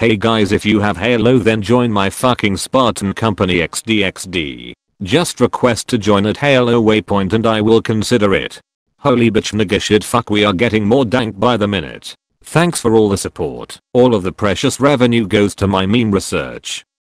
Hey guys if you have Halo then join my fucking Spartan company XDXD. Just request to join at Halo Waypoint and I will consider it. Holy bitch nigga shit fuck we are getting more dank by the minute. Thanks for all the support. All of the precious revenue goes to my meme research.